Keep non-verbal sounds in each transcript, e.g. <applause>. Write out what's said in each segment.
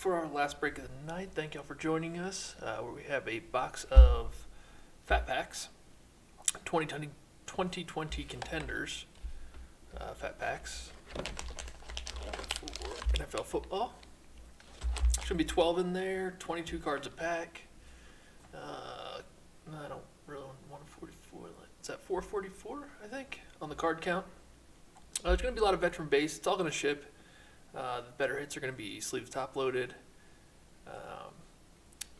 for our last break of the night. Thank y'all for joining us. Uh, where we have a box of Fat Packs, 2020, 2020 contenders, uh, Fat Packs NFL football. Should be 12 in there, 22 cards a pack. Uh, I don't really want 144. Is that 444? I think on the card count. Uh, there's going to be a lot of veteran base. It's all going to ship. Uh, the better hits are going to be sleeves top loaded. Um,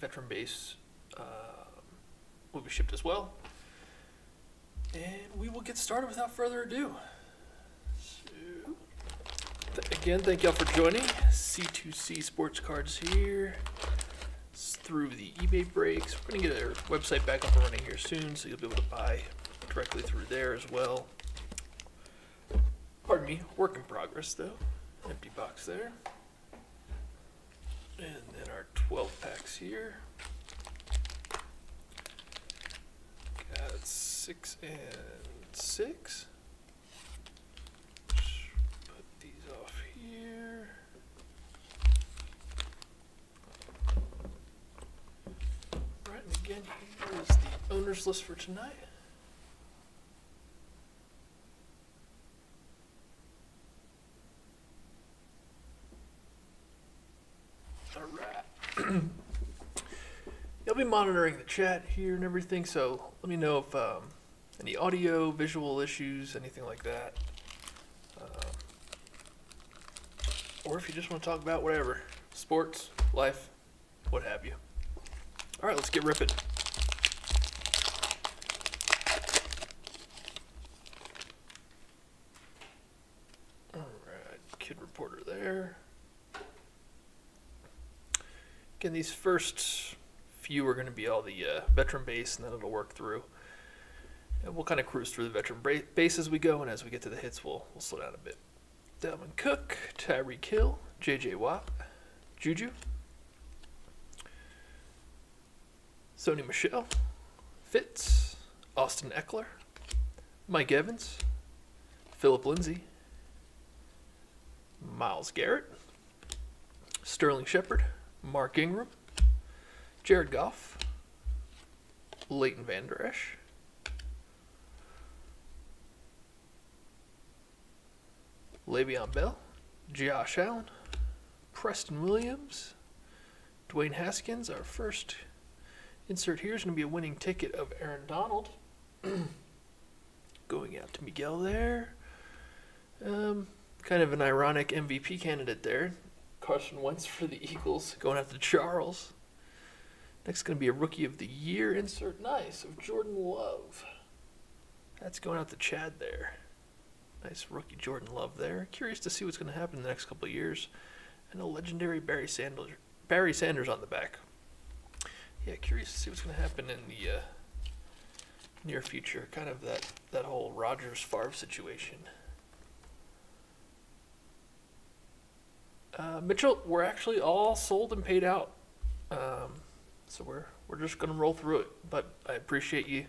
veteran base um, will be shipped as well. And we will get started without further ado. So, th- again, thank y'all for joining. C2C Sports Cards here. It's through the eBay breaks. We're going to get our website back up and running here soon, so you'll be able to buy directly through there as well. Pardon me, work in progress though. Empty box there. And then our 12 packs here. Got six and six. Put these off here. Right, and again, here is the owner's list for tonight. All right. You'll be monitoring the chat here and everything, so let me know if um, any audio, visual issues, anything like that. Um, or if you just want to talk about whatever sports, life, what have you. All right, let's get ripping. All right, kid reporter there. Again, these first few are going to be all the uh, veteran base, and then it'll work through. And we'll kind of cruise through the veteran base as we go, and as we get to the hits, we'll, we'll slow down a bit. Dalvin Cook, Tyreek Hill, J.J. Watt, Juju, Sony Michel, Fitz, Austin Ekeler, Mike Evans, Philip Lindsay, Myles Garrett, Sterling Shepard, Mark Ingram, Jared Goff, Leighton Vander Esch, Le'Veon Bell, Josh Allen, Preston Williams, Dwayne Haskins. Our first insert here is going to be a winning ticket of Aaron Donald. <clears throat> Going out to Miguel there. Um, kind of an ironic MVP candidate there. Carson Wentz for the Eagles going out to Charles. Next, going to be a Rookie of the Year insert. Nice of Jordan Love. That's going out to Chad there. Nice rookie Jordan Love there. Curious to see what's going to happen in the next couple of years. And a legendary Barry Sanders, Barry Sanders on the back. Yeah, curious to see what's going to happen in the uh, near future. Kind of that, that whole Rodgers Favre situation. Uh, Mitchell, we're actually all sold and paid out. Um, so we're we're just gonna roll through it. But I appreciate you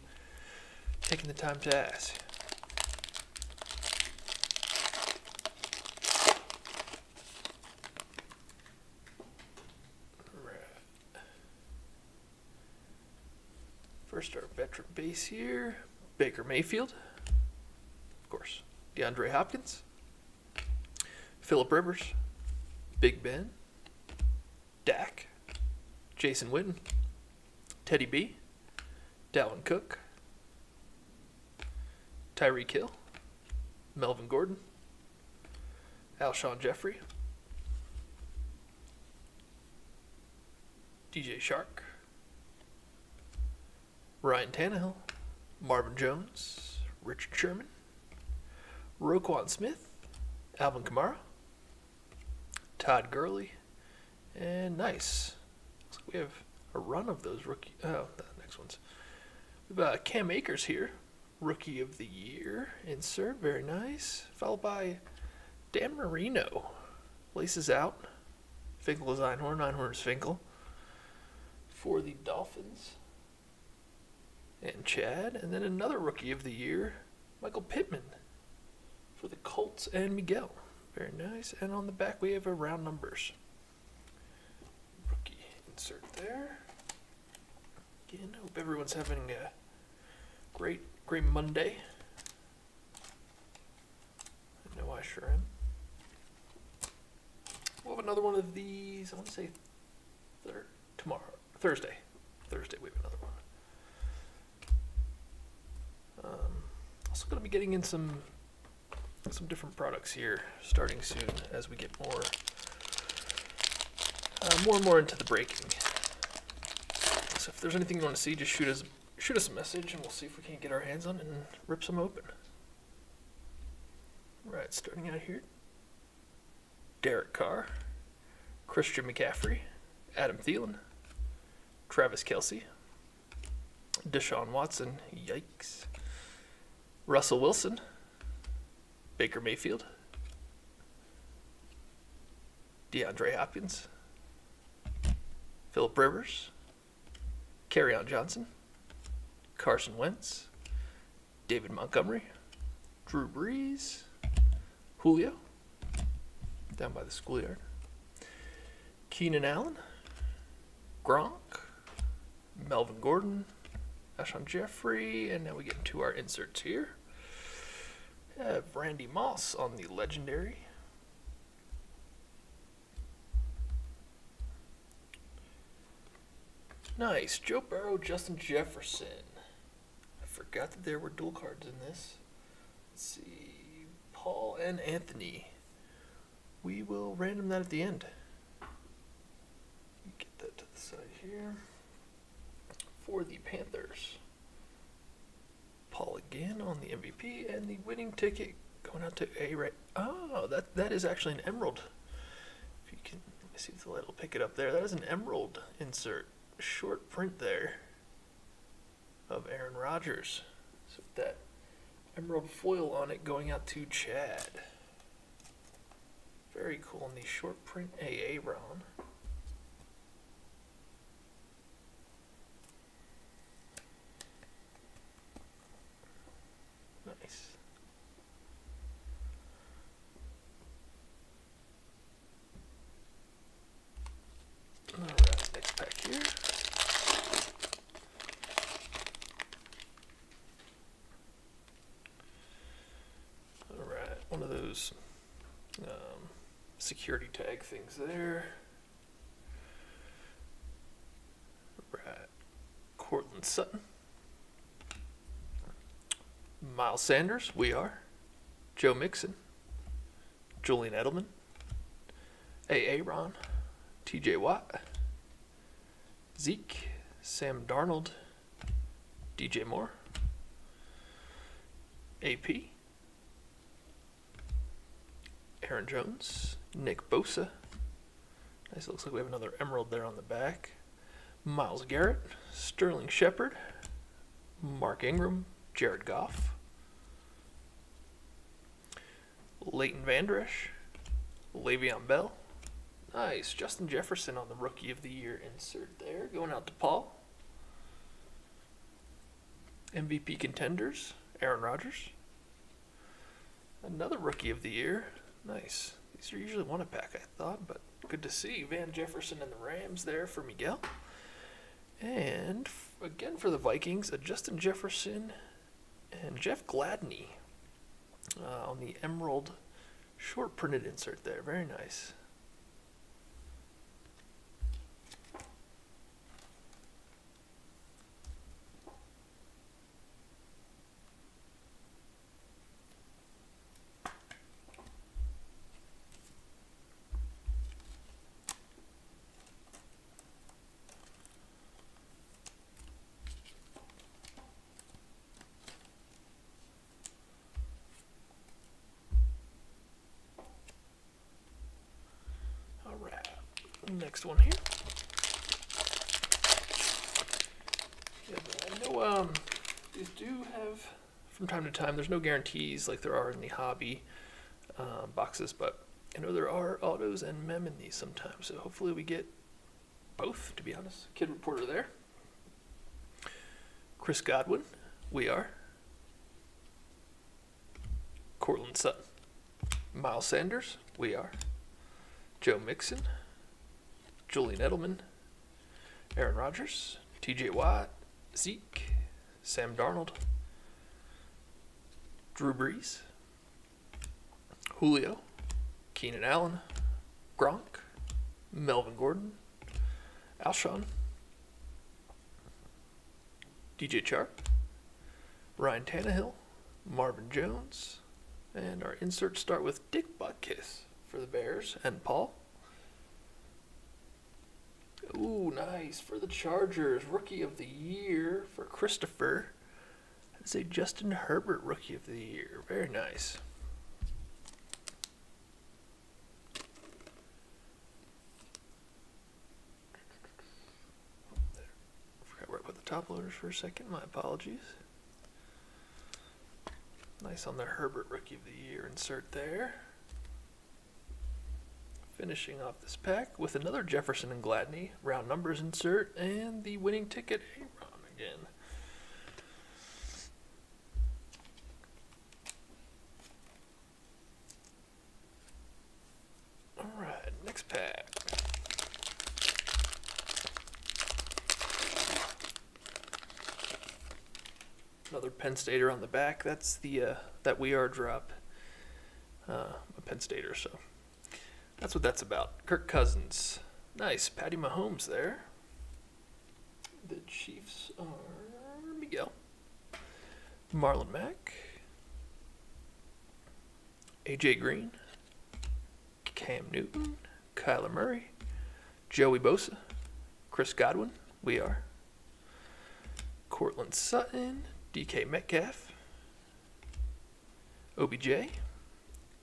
taking the time to ask. First, our veteran base here Baker Mayfield, of course, DeAndre Hopkins, Philip Rivers, Big Ben, Dak, Jason Witten, Teddy B, Dalvin Cook, Tyreek Hill, Melvin Gordon, Alshon Jeffery, DJ Chark, Ryan Tannehill, Marvin Jones, Richard Sherman, Roquan Smith, Alvin Kamara, Todd Gurley, and nice. We have a run of those rookie. Oh, the next one's. We've got uh, Cam Akers here, rookie of the year insert. Very nice. Followed by Dan Marino, laces out. Finkel is Einhorn. Einhorn is Finkel. For the Dolphins. And Chad. And then another rookie of the year, Michael Pittman. For the Colts and Miguel. Very nice. And on the back we have our round numbers. Insert there. Again, hope everyone's having a great, great Monday. I know I sure am. We'll have another one of these. I want to say thir- tomorrow, Thursday. Thursday we have another one. Um, also going to be getting in some some different products here starting soon as we get more uh, more and more into the breaking. So if there's anything you want to see, just shoot us shoot us a message and we'll see if we can't get our hands on it and rip some open. Right, starting out here. Derek Carr, Christian McCaffrey, Adam Thielen, Travis Kelce, Deshaun Watson, yikes, Russell Wilson, Baker Mayfield, DeAndre Hopkins, Philip Rivers, on Johnson, Carson Wentz, David Montgomery, Drew Brees, Julio, down by the schoolyard, Keenan Allen, Gronk, Melvin Gordon, Alshon Jeffery, and now we get into our inserts here. Have Randy Moss on the legendary. Nice. Joe Burrow, Justin Jefferson. I forgot that there were dual cards in this. Let's see. Paul and Anthony. We will random that at the end. Get that to the side here. For the Panthers. Paul again on the MVP and the winning ticket going out to A right. Oh, that that is actually an emerald. If you can see if the light will pick it up there. That is an emerald insert short print there of Aaron Rodgers. So with that emerald foil on it going out to Chad. Very cool in the short print AA Ron. Nice. Alright, next pack here. Alright, one of those um, security tag things there. Right. Courtland Sutton. Miles Sanders, we are. Joe Mixon. Julian Edelman. A.A. Ron. TJ Watt. Zeke. Sam Darnold. DJ Moore. AP. Aaron Jones. Nick Bosa. Nice, looks like we have another emerald there on the back. Myles Garrett. Sterling Shepard. Mark Ingram. Jared Goff. Leighton Vander Esch. Le'Veon Bell. Nice. Justin Jefferson on the Rookie of the Year insert there. Going out to Paul. MVP contenders. Aaron Rodgers. Another Rookie of the Year. Nice. These are usually one a pack, I thought, but good to see. Van Jefferson and the Rams there for Miguel. And again for the Vikings, Justin Jefferson and Jeff Gladney uh, on the Emerald short printed insert there. Very nice. All right. Next one here. Yeah, but I know um, these do have, from time to time, there's no guarantees like there are in the hobby um, boxes, but I know there are autos and mem in these sometimes. So hopefully we get both, to be honest. Kid Reporter there. Chris Godwin, we are. Courtland Sutton. Miles Sanders, we are. Joe Mixon, Julian Edelman, Aaron Rodgers, TJ Watt, Zeke, Sam Darnold, Drew Brees, Julio, Keenan Allen, Gronk, Melvin Gordon, Alshon, DJ Chark, Ryan Tannehill, Marvin Jones, and our inserts start with Dick Butkus for the Bears and Paul. Ooh, nice for the Chargers. Rookie of the Year for Christopher. I'd say Justin Herbert, Rookie of the Year. Very nice. Forgot where I put the top loaders for a second. My apologies. Nice on the Herbert Rookie of the Year insert there. Finishing off this pack with another Jefferson and Gladney round numbers insert and the winning ticket Aaron again. All right, next pack. Another Penn Stater on the back. That's the uh, that we are drop. Uh, a Penn Stater, so that's what that's about. Kirk Cousins, nice. Patty Mahomes there. The Chiefs are Miguel, Marlon Mack, AJ Green, Cam Newton, Kyler Murray, Joey Bosa, Chris Godwin. We are. Courtland Sutton, DK Metcalf, OBJ,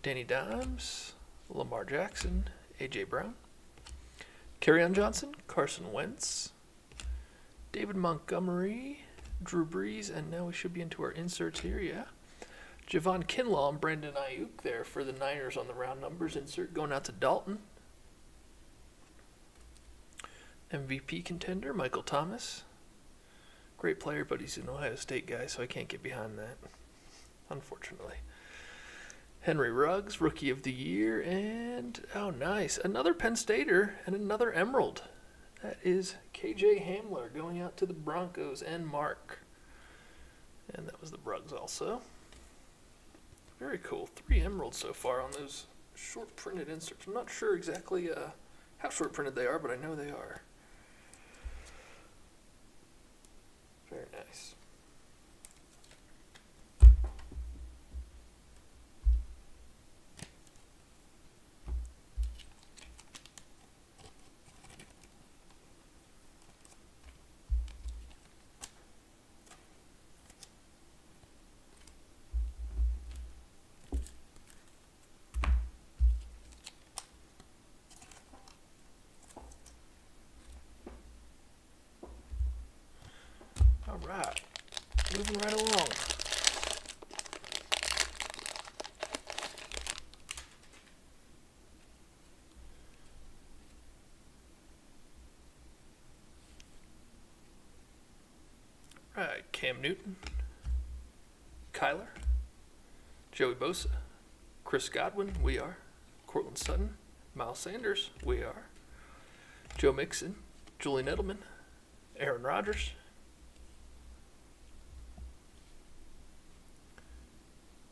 Danny Dimes, Lamar Jackson, AJ Brown, Kerryon Johnson, Carson Wentz, David Montgomery, Drew Brees, and now we should be into our inserts here, yeah. Javon Kinlaw and Brandon Aiyuk there for the Niners on the round numbers insert going out to Dalton. MVP contender, Michael Thomas. Great player, but he's an Ohio State guy, so I can't get behind that, unfortunately. Henry Ruggs, Rookie of the Year, and oh, nice, another Penn Stater and another Emerald. That is KJ Hamler going out to the Broncos and Mark. And that was the Ruggs also. Very cool. Three emeralds so far on those short printed inserts. I'm not sure exactly uh, how short printed they are, but I know they are. Very nice. All right, moving right along. All right, Newton, Kyler, Joey Bosa, Chris Godwin, we are, Courtland Sutton, Miles Sanders, we are, Joe Mixon, Julian Edelman, Aaron Rodgers,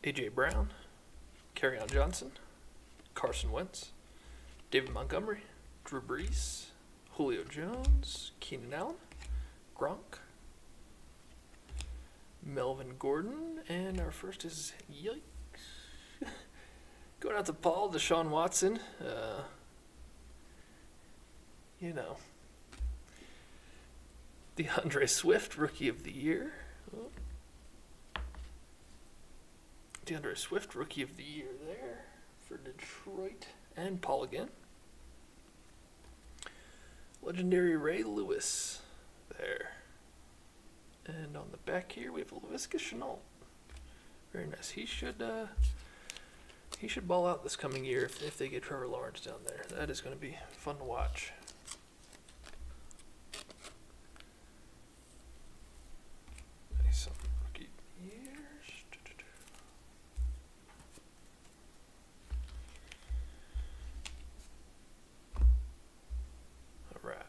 AJ Brown, Kerryon Johnson, Carson Wentz, David Montgomery, Drew Brees, Julio Jones, Keenan Allen, Gronk, Melvin Gordon, and our first is yikes. <laughs> Going out to Paul, Deshaun Watson. Uh, you know, DeAndre Swift, Rookie of the Year. Oh. DeAndre Swift, Rookie of the Year there for Detroit. And Paul again. Legendary Ray Lewis there. And on the back here we have Laviska Shenault. Very nice. He should uh, he should ball out this coming year if, if they get Trevor Lawrence down there. That is going to be fun to watch. Nice rookie years. All right.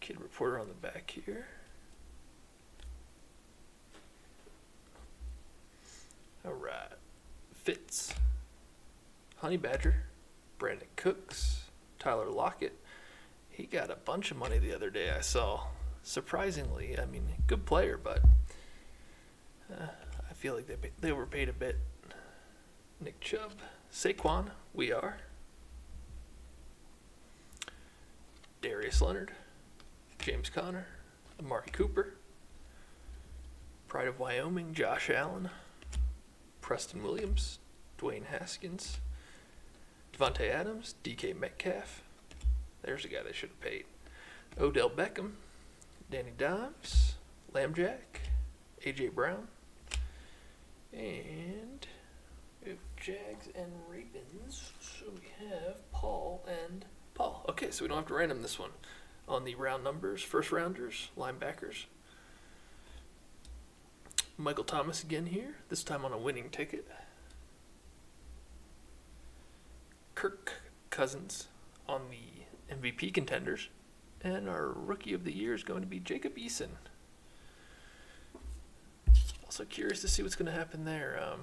Kid reporter on the back here. All right. Fitz. Honey Badger. Brandin Cooks. Tyler Lockett. He got a bunch of money the other day, I saw. Surprisingly, I mean, good player, but uh, I feel like they they were paid a bit. Nick Chubb, Saquon, we are. Darius Leonard, James Conner, Amari Cooper, Pride of Wyoming, Josh Allen, Preston Williams, Dwayne Haskins, Davante Adams, DK Metcalf. There's a guy they should have paid. Odell Beckham, Danny Dimes, Lambjack, AJ Brown, and Jags and Ravens. So we have Paul and Paul. Okay, so we don't have to random this one on the round numbers, first rounders, linebackers. Michael Thomas again here, this time on a winning ticket. Kirk Cousins on the MVP contenders. And our rookie of the year is going to be Jacob Eason. Also curious to see what's going to happen there. Um,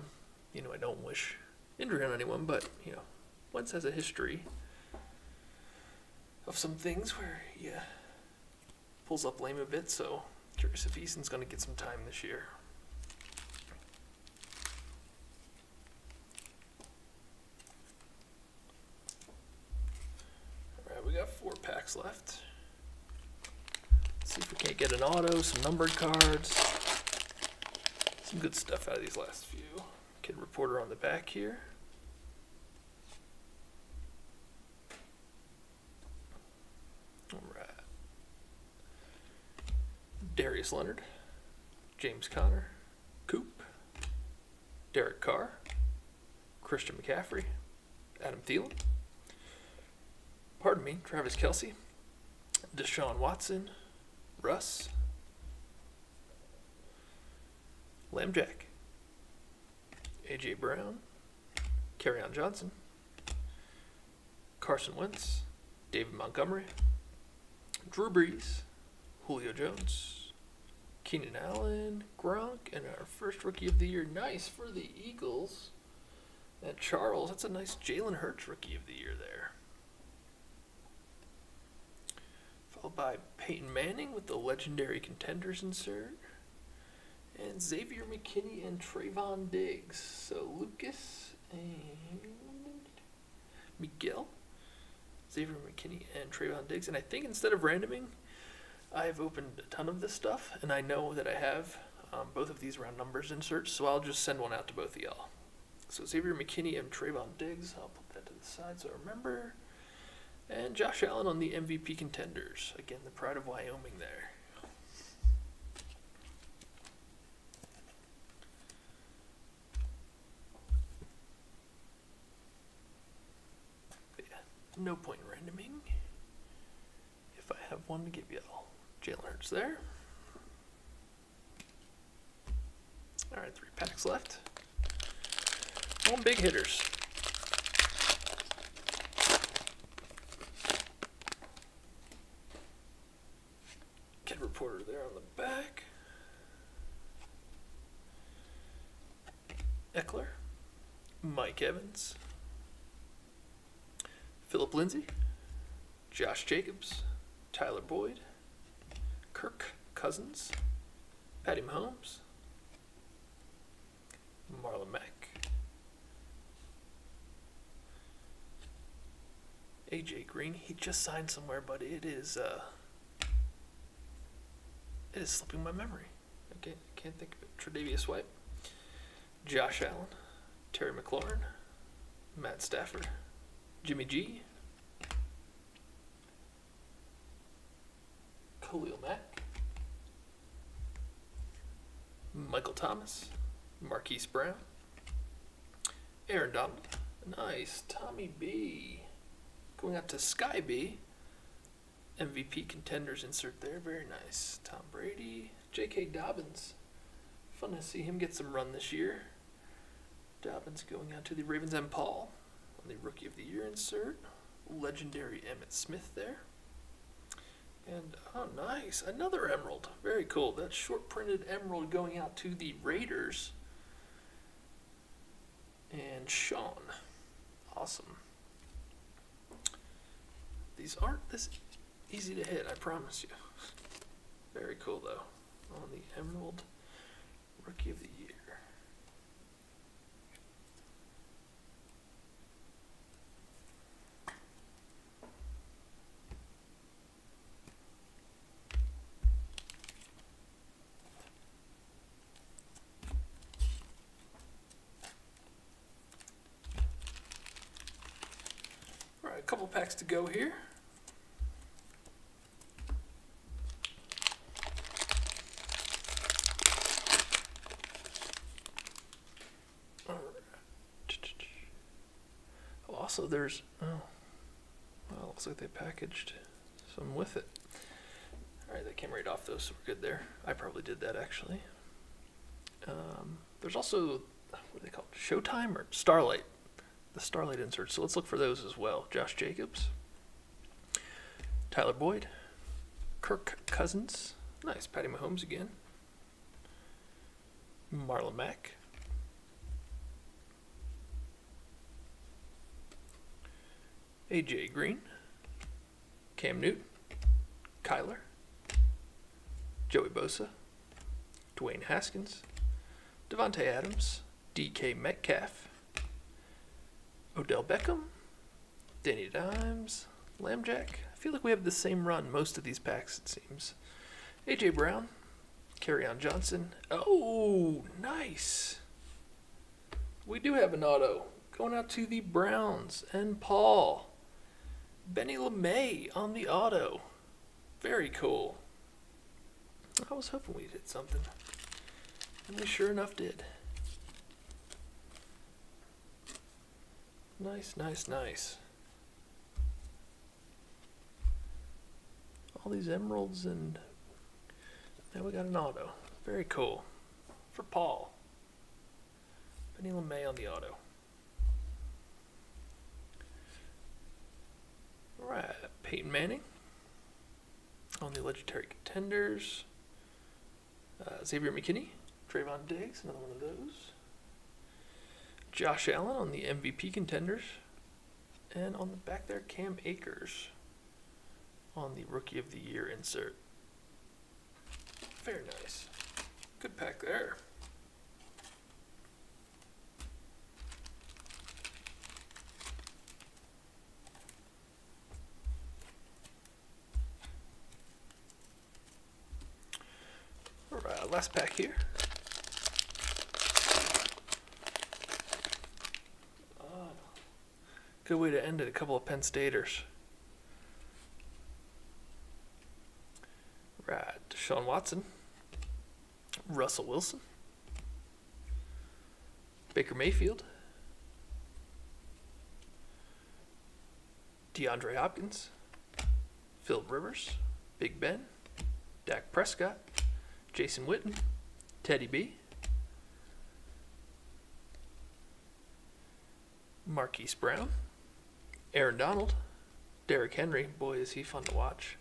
you know, I don't wish injury on anyone, but, you know, Wentz has a history of some things where he uh, pulls up lame a bit, so curious if Eason's going to get some time this year. Alright, we got four packs left. Let's see if we can't get an auto, some numbered cards. Some good stuff out of these last few. Kid reporter on the back here. Alright. Uh, Darius Leonard, James Conner, Coop, Derek Carr, Christian McCaffrey, Adam Thielen, pardon me, Travis Kelce, Deshaun Watson, Russ, Lamb Jack, AJ Brown, Kerryon Johnson, Carson Wentz, David Montgomery, Drew Brees, Julio Jones, Keenan Allen, Gronk, and our first rookie of the year. Nice for the Eagles. And Charles, that's a nice Jalen Hurts rookie of the year there. Followed by Peyton Manning with the legendary contenders insert. And Xavier McKinney and Trevon Diggs. So Lucas and Miguel. Xavier McKinney and Trevon Diggs. And I think instead of randoming, I've opened a ton of this stuff, and I know that I have um, both of these round numbers inserts, so I'll just send one out to both of y'all. So Xavier McKinney and Trevon Diggs, I'll put that to the side so I remember. And Josh Allen on the MVP contenders. Again, the pride of Wyoming there. But yeah, no point in randoming. If I have one to give y'all. Jalen Hurts there. All right, three packs left. One big hitters. Kid reporter there on the back. Ekeler, Mike Evans, Philip Lindsay, Josh Jacobs, Tyler Boyd, Kirk Cousins, Patty Mahomes, Marlon Mack, AJ Green. He just signed somewhere, but it is uh, it is slipping my memory. I can't, can't think of it. Tre'Davious White, Josh Allen, Terry McLaurin, Matt Stafford, Jimmy G, Khalil Mack, Michael Thomas, Marquise Brown, Aaron Donald, nice, Tommy B, going out to Sky B, MVP contenders insert there, very nice, Tom Brady, J.K. Dobbins, fun to see him get some run this year, Dobbins going out to the Ravens. And Paul, the Rookie of the Year insert. Legendary Emmitt Smith there. And, oh, nice. Another emerald. Very cool. That short printed emerald going out to the Raiders. And Sean. Awesome. These aren't this easy to hit, I promise you. Very cool, though. On the Emerald Rookie of the Year. All to go here. Also, there's oh, well, looks like they packaged some with it. All right, they came right off those, so we're good there. I probably did that actually. Um, there's also what are they called? Showtime or Starlight? The Starlight inserts. So let's look for those as well. Josh Jacobs, Tyler Boyd, Kirk Cousins. Nice, Patty Mahomes again. Marlon Mack. AJ Green, Cam Newton, Kyler, Joey Bosa, Dwayne Haskins, Davante Adams, DK Metcalf, Odell Beckham, Danny Dimes, Lambjack. I feel like we have the same run most of these packs, it seems. AJ Brown, on Johnson. Oh, nice. We do have an auto going out to the Browns and Paul. Benny LeMay on the auto. Very cool. I was hoping we'd hit something. And we sure enough did. Nice, nice, nice. All these emeralds and now we got an auto. Very cool. For Paul. Benny LeMay on the auto. Alright, Peyton Manning on the legendary contenders. Uh, Xavier McKinney, Trevon Diggs, another one of those. Josh Allen on the MVP contenders. And on the back there, Cam Akers on the Rookie of the Year insert. Very nice. Good pack there. All right, last pack here. Oh, good way to end it. A couple of Penn Staters. Right, Deshaun Watson, Russell Wilson, Baker Mayfield, DeAndre Hopkins, Phil Rivers, Big Ben, Dak Prescott, Jason Witten, Teddy B, Marquise Brown, Aaron Donald, Derrick Henry. Boy, is he fun to watch.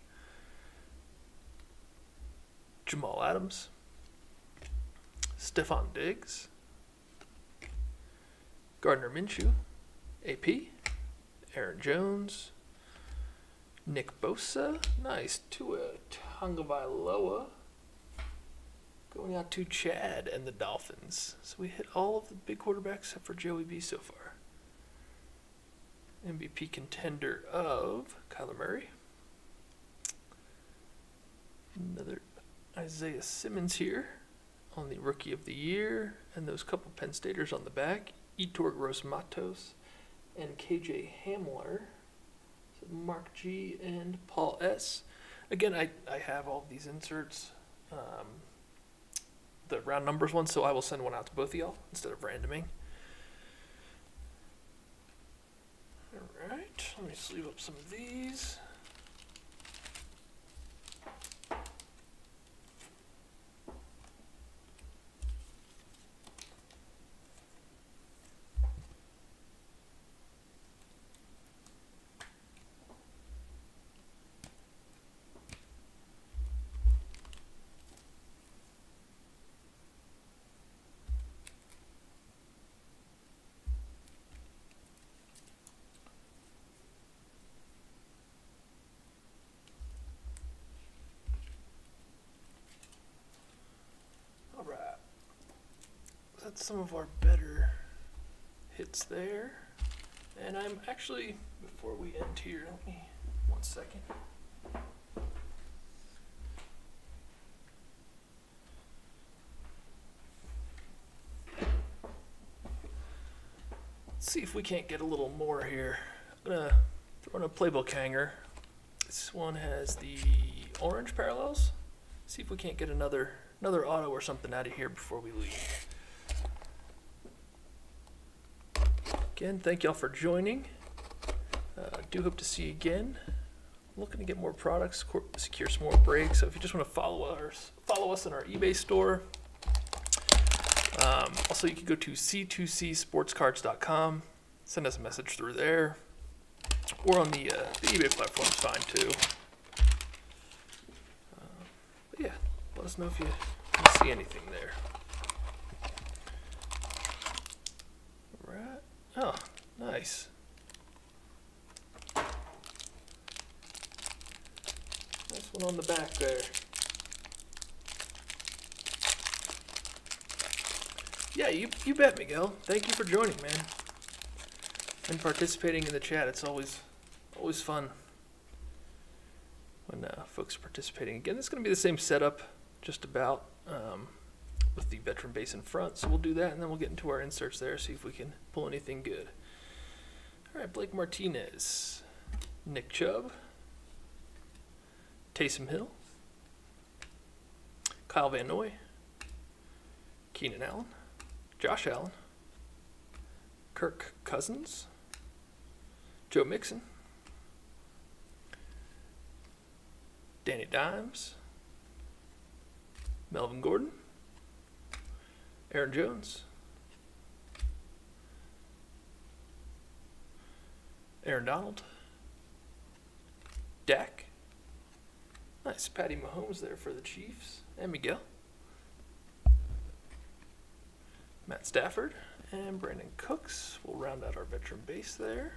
Jamal Adams, Stefon Diggs, Gardner Minshew, AP, Aaron Jones, Nick Bosa, nice, Tua Tagovailoa, going out to Chad and the Dolphins. So we hit all of the big quarterbacks except for Joey B so far. MVP contender of Kyler Murray. Another Isaiah Simmons here on the Rookie of the Year, and those couple Penn Staters on the back. Yetur Gross Matos and KJ Hamler. So Mark G and Paul S. Again, I, I have all these inserts, um, the round numbers ones, so I will send one out to both of y'all instead of randoming. Alright, let me sleeve up some of these. Some of our better hits there. And I'm actually, before we end here, let me, one second. Let's see if we can't get a little more here. I'm gonna throw in a playbook hanger. This one has the orange parallels. See if we can't get another another auto or something out of here before we leave. Again, thank y'all for joining. Uh, do hope to see you again. looking to get more products, secure some more breaks. So if you just want to follow us, follow us on our eBay store. Um, also, you can go to c2csportscards.com, send us a message through there, or on the, uh, the eBay platform is fine too. Uh, but yeah, let us know if you see anything there. Right. Oh, nice. Nice one on the back there. Yeah, you you bet, Miguel. Thank you for joining, man. And participating in the chat. It's always always fun when uh, folks are participating. Again, it's going to be the same setup, just about, um, with the veteran base in front. So we'll do that, and then we'll get into our inserts there, see if we can pull anything good. All right, Blake Martinez, Nick Chubb, Taysom Hill, Kyle Van Noy, Keenan Allen, Josh Allen, Kirk Cousins, Joe Mixon, Danny Dimes, Melvin Gordon, Aaron Jones, Aaron Donald, Dak. Nice, Patty Mahomes there for the Chiefs, and Miguel. Matt Stafford and Brandin Cooks will round out our veteran base there.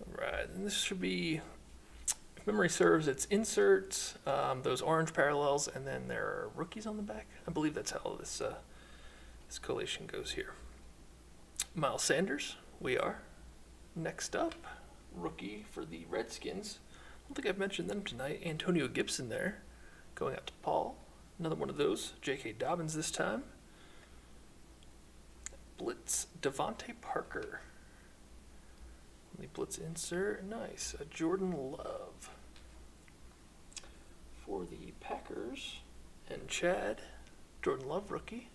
All right, and this should be, if memory serves, it's inserts, um, those orange parallels, and then there are rookies on the back. I believe that's how this uh, this collation goes here. Miles Sanders, we are. Next up, rookie for the Redskins. I don't think I've mentioned them tonight. Antonio Gibson there, going out to Paul. Another one of those. J.K. Dobbins this time. Blitz DeVante Parker. Blitz insert, nice. A Jordan Love for the Packers and Chad. Jordan Love rookie.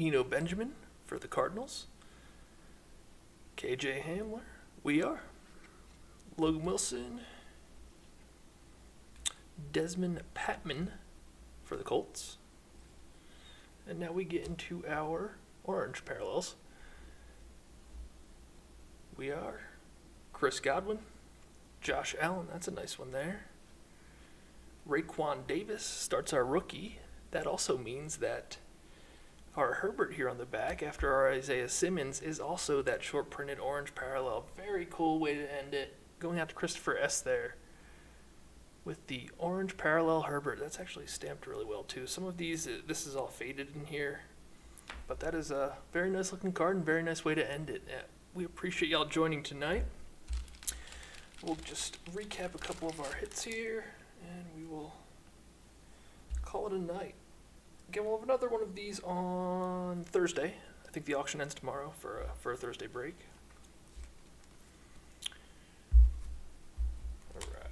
Eno Benjamin for the Cardinals. KJ Hamler, we are. Logan Wilson. Desmond Patman for the Colts. And now we get into our orange parallels. We are Chris Godwin, Josh Allen, that's a nice one there. Raekwon Davis starts our rookie. That also means that our Herbert here on the back, after our Isaiah Simmons, is also that short printed orange parallel. Very cool way to end it. Going out to Christopher S. there with the orange parallel Herbert. That's actually stamped really well too. Some of these, uh, this is all faded in here, but that is a very nice looking card and very nice way to end it. We appreciate y'all joining tonight. We'll just recap a couple of our hits here, and we will call it a night. Again, we'll have another one of these on Thursday. I think the auction ends tomorrow for a, for a Thursday break. All right.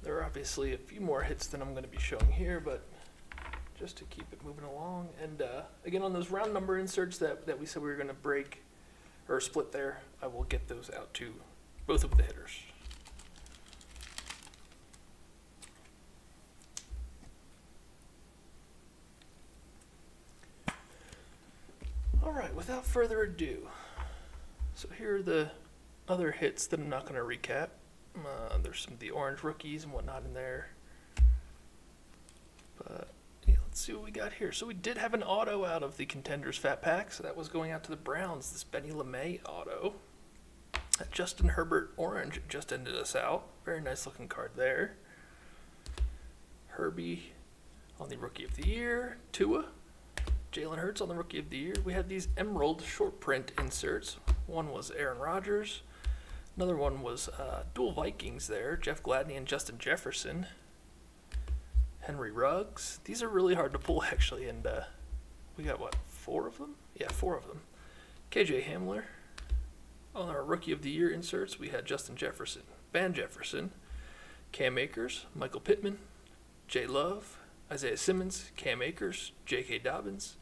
There are obviously a few more hits than I'm going to be showing here, but just to keep it moving along. And uh, again, on those round number inserts that, that we said we were going to break or split there, I will get those out to both of the hitters. All right, without further ado, so here are the other hits that I'm not going to recap. Uh, there's some of the orange rookies and whatnot in there. But yeah, let's see what we got here. So we did have an auto out of the contenders fat pack. So that was going out to the Browns. This Benny LeMay auto. That Justin Herbert orange just ended us out. Very nice looking card there. Herbie on the rookie of the year. Tua. Jalen Hurts on the rookie of the year. We had these emerald short print inserts. One was Aaron Rodgers. Another one was uh, dual Vikings there. Jeff Gladney and Justin Jefferson. Henry Ruggs. These are really hard to pull <laughs> actually, and uh, we got what four of them? Yeah, four of them. KJ Hamler. On our Rookie of the Year inserts, we had Justin Jefferson, Van Jefferson, Cam Akers, Michael Pittman, Jay Love, Isaiah Simmons, Cam Akers, J.K. Dobbins,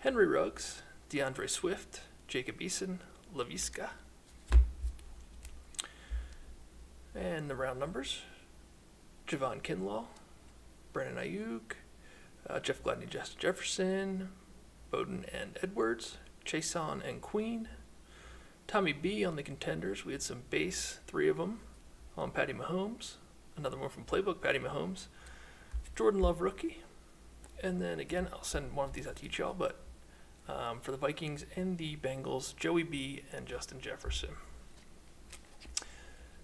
Henry Ruggs, D'Andre Swift, Jacob Eason, Laviska. And the round numbers Javon Kinlaw, Brandon Aiyuk, uh, Jeff Gladney, Justin Jefferson, Bowden and Edwards, Chason and Queen, Tommy B on the contenders. We had some base, three of them, on Patty Mahomes. Another one from Playbook, Patty Mahomes. Jordan Love rookie. And then again, I'll send one of these out to each y'all, but um, for the Vikings and the Bengals, Joey B and Justin Jefferson.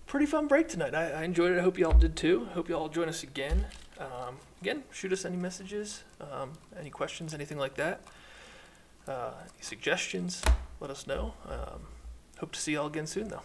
Pretty fun break tonight. I, I enjoyed it. I hope y'all did too. Hope y'all join us again. Um, again, shoot us any messages, um, any questions, anything like that. Uh, any suggestions, let us know. Um, hope to see y'all again soon, though.